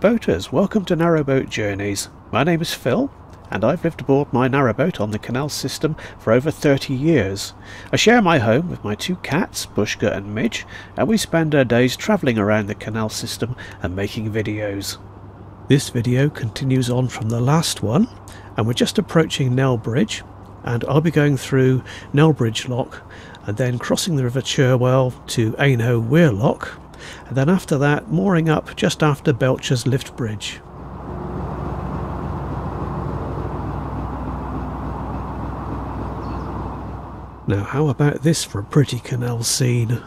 Boaters, welcome to Narrowboat Journeys. My name is Phil and I've lived aboard my narrowboat on the canal system for over 30 years. I share my home with my two cats, Bushka and Midge, and we spend our days travelling around the canal system and making videos. This video continues on from the last one and we're just approaching Nell Bridge and I'll be going through Nell Bridge Lock and then crossing the River Cherwell to Aynho Weir Lock and then after that mooring up just after Belcher's Lift Bridge. Now how about this for a pretty canal scene?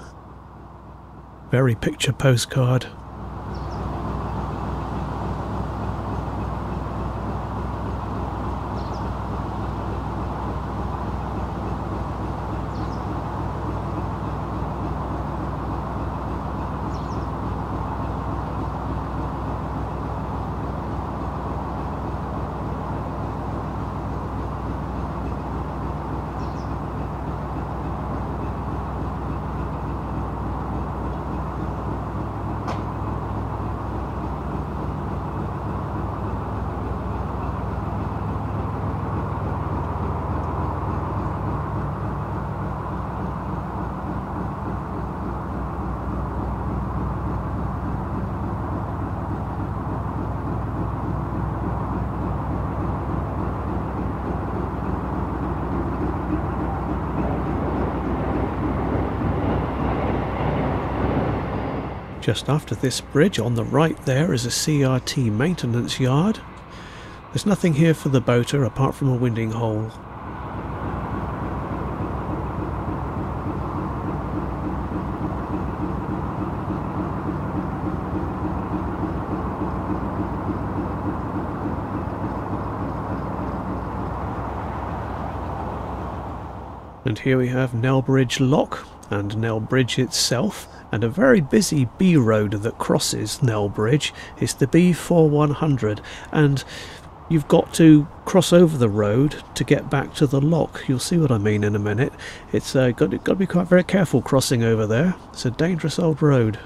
Very picture postcard. Just after this bridge on the right there is a CRT maintenance yard. There's nothing here for the boater apart from a winding hole. And here we have Bridge Lock and Nell Bridge itself and a very busy B road that crosses Nell Bridge is the B4100 and you've got to cross over the road to get back to the lock. You'll see what I mean in a minute. It's uh, got, got to be quite very careful crossing over there. It's a dangerous old road.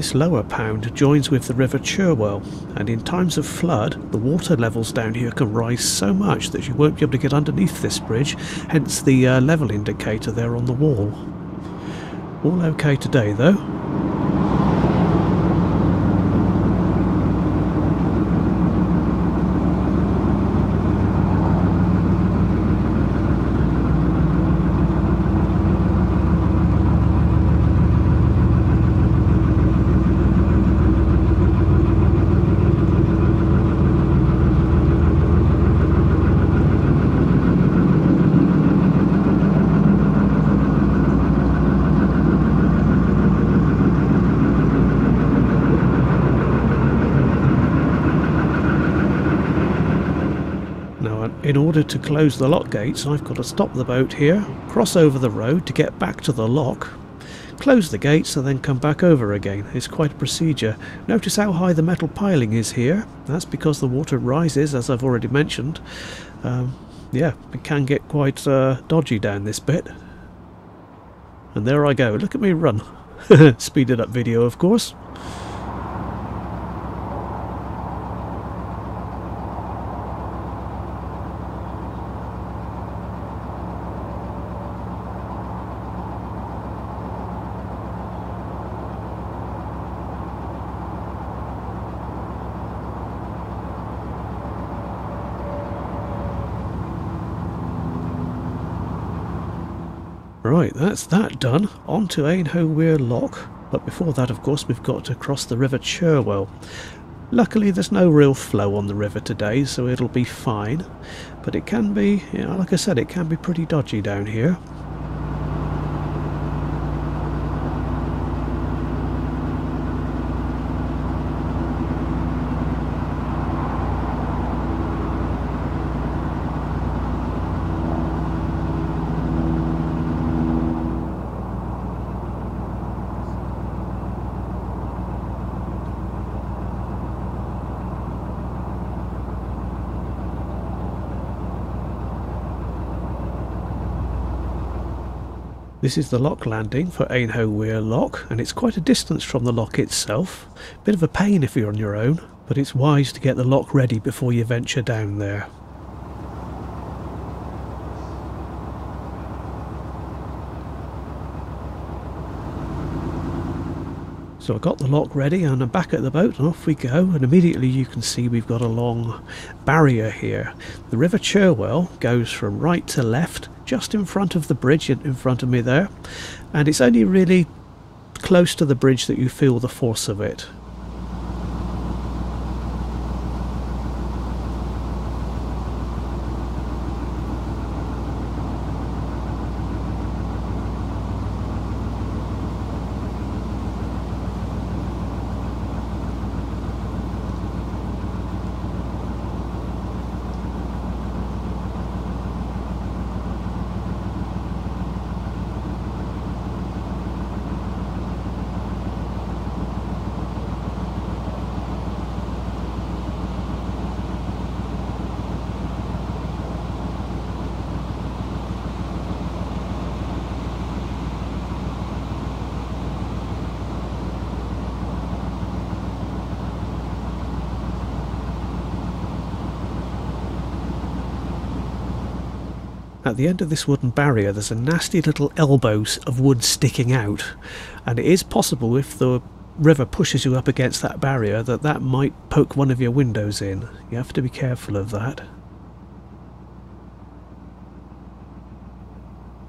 This lower pound joins with the River Cherwell, and in times of flood, the water levels down here can rise so much that you won't be able to get underneath this bridge, hence the uh, level indicator there on the wall. All okay today though. In order to close the lock gates, I've got to stop the boat here, cross over the road to get back to the lock, close the gates and then come back over again. It's quite a procedure. Notice how high the metal piling is here. That's because the water rises, as I've already mentioned. Um, yeah, it can get quite uh, dodgy down this bit. And there I go. Look at me run. Speeded up video, of course. Right, that's that done. On to Aynho Weir Lock. But before that, of course, we've got to cross the River Cherwell. Luckily, there's no real flow on the river today, so it'll be fine. But it can be, you know, like I said, it can be pretty dodgy down here. This is the lock landing for Aynho Weir Lock, and it's quite a distance from the lock itself. Bit of a pain if you're on your own, but it's wise to get the lock ready before you venture down there. So I got the lock ready and I'm back at the boat and off we go and immediately you can see we've got a long barrier here. The River Cherwell goes from right to left just in front of the bridge in front of me there and it's only really close to the bridge that you feel the force of it. At the end of this wooden barrier there's a nasty little elbows of wood sticking out and it is possible if the river pushes you up against that barrier that that might poke one of your windows in. You have to be careful of that.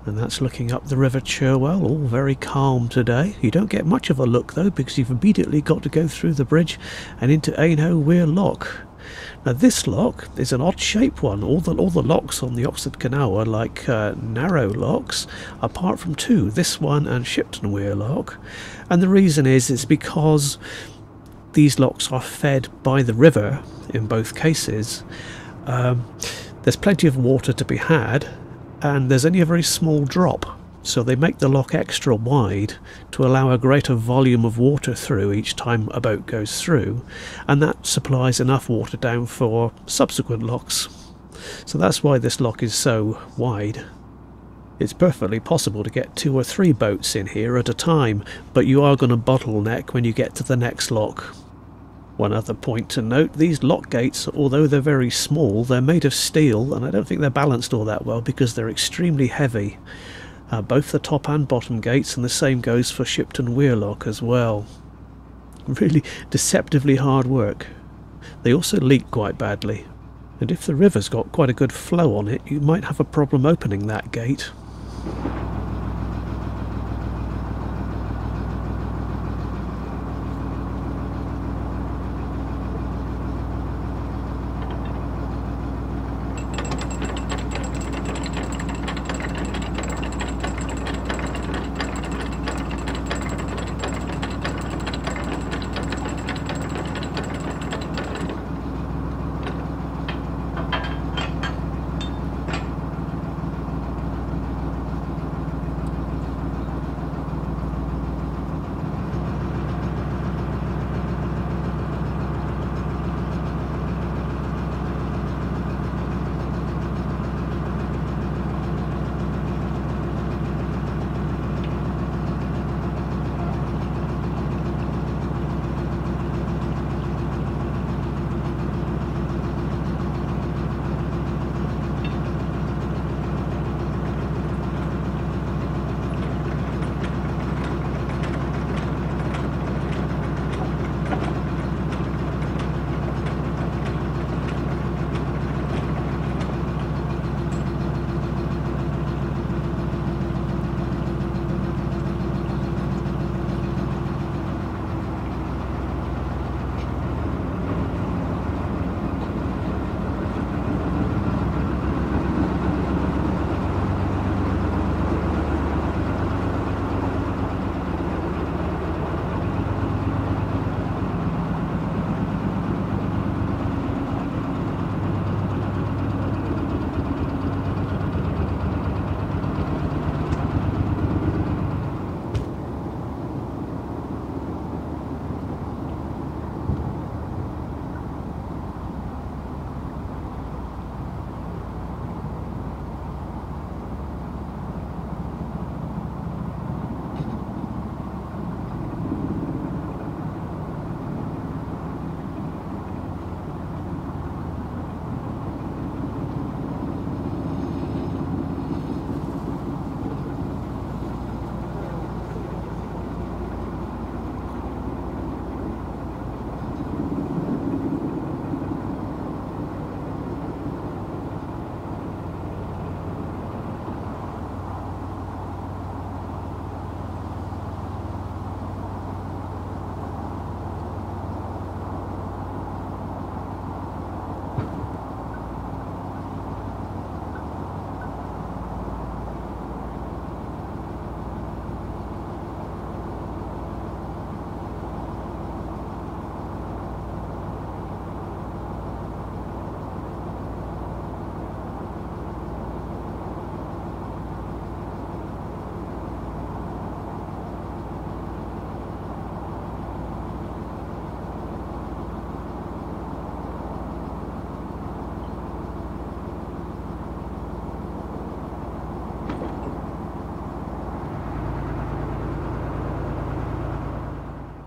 And that's looking up the River Cherwell, all very calm today. You don't get much of a look though because you've immediately got to go through the bridge and into Aynho Weir Lock. Now this lock is an odd shape one. All the all the locks on the Oxford Canal are like uh, narrow locks, apart from two, this one and Shipton Weir Lock. And the reason is it's because these locks are fed by the river in both cases. Um, there's plenty of water to be had, and there's only a very small drop so they make the lock extra wide to allow a greater volume of water through each time a boat goes through, and that supplies enough water down for subsequent locks. So that's why this lock is so wide. It's perfectly possible to get two or three boats in here at a time, but you are going to bottleneck when you get to the next lock. One other point to note, these lock gates, although they're very small, they're made of steel and I don't think they're balanced all that well because they're extremely heavy. Uh, both the top and bottom gates and the same goes for Shipton Weir Lock as well. Really deceptively hard work. They also leak quite badly, and if the river's got quite a good flow on it, you might have a problem opening that gate.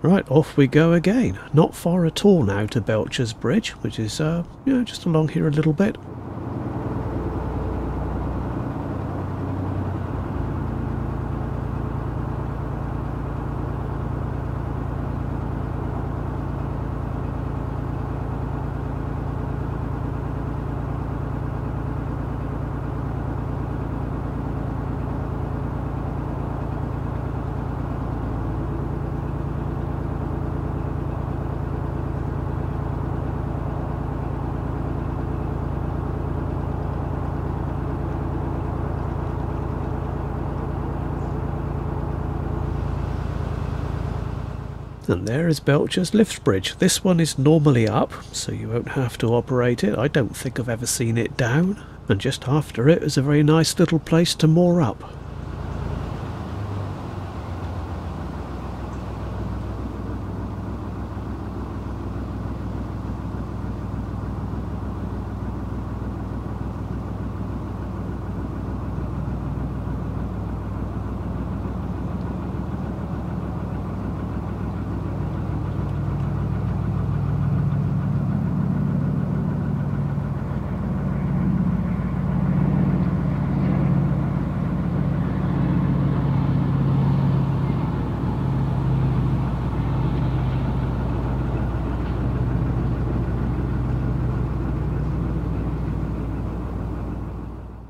Right, off we go again. Not far at all now to Belcher's Bridge, which is, uh, just along here a little bit. There is Belcher's lift bridge. This one is normally up, so you won't have to operate it. I don't think I've ever seen it down. And just after it is a very nice little place to moor up.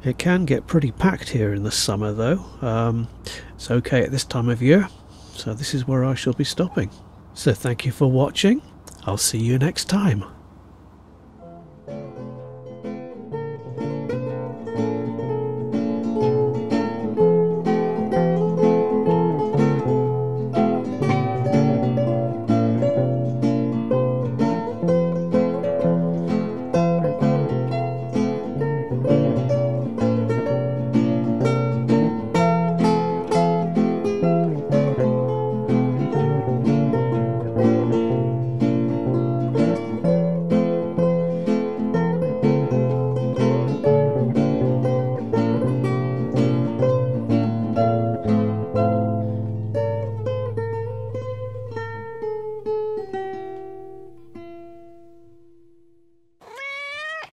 It can get pretty packed here in the summer though. Um, it's okay at this time of year, so this is where I shall be stopping. So thank you for watching. I'll see you next time.